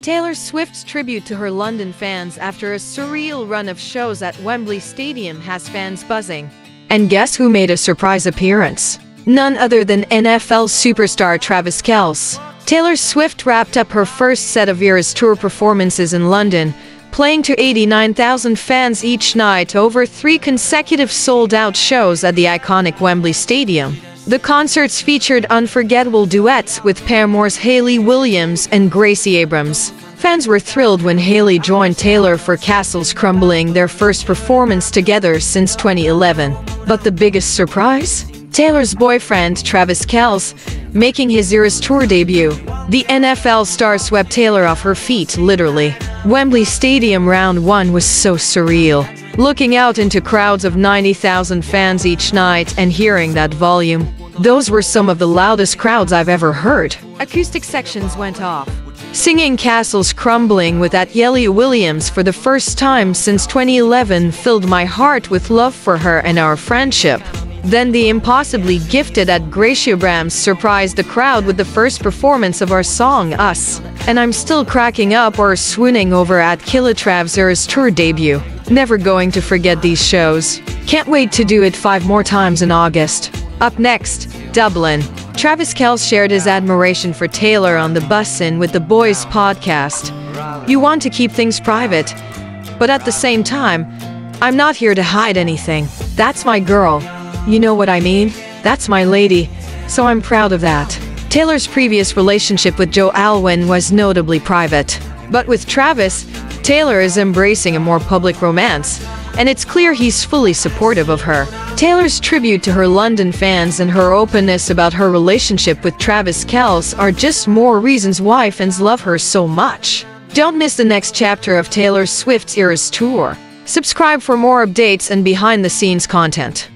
Taylor Swift's tribute to her London fans after a surreal run of shows at Wembley Stadium has fans buzzing. And guess who made a surprise appearance? None other than NFL superstar Travis Kelce. Taylor Swift wrapped up her first set of Eras Tour performances in London, playing to 89,000 fans each night over three consecutive sold-out shows at the iconic Wembley Stadium. The concerts featured unforgettable duets with Paramore's Hayley Williams and Gracie Abrams. Fans were thrilled when Hayley joined Taylor for Castles Crumbling, their first performance together since 2011. But the biggest surprise? Taylor's boyfriend, Travis Kelce, making his Eras Tour debut. The NFL star swept Taylor off her feet, literally. Wembley Stadium Round 1 was so surreal. Looking out into crowds of 90,000 fans each night and hearing that volume. Those were some of the loudest crowds I've ever heard. Acoustic sections went off. Singing Castles Crumbling with Hayley Williams for the first time since 2011 filled my heart with love for her and our friendship. Then the impossibly gifted at Gracie Abrams surprised the crowd with the first performance of our song Us. And I'm still cracking up or swooning over at Killa tour debut. Never going to forget these shows. Can't wait to do it five more times in August. Up next, Dublin. Travis Kelce shared his admiration for Taylor on the Bussin' with the Boys podcast. You want to keep things private, but at the same time, I'm not here to hide anything. That's my girl. You know what I mean? That's my lady, so I'm proud of that. Taylor's previous relationship with Joe Alwyn was notably private. But with Travis, Taylor is embracing a more public romance, and it's clear he's fully supportive of her. Taylor's tribute to her London fans and her openness about her relationship with Travis Kelce are just more reasons why fans love her so much. Don't miss the next chapter of Taylor Swift's Eras Tour. Subscribe for more updates and behind-the-scenes content.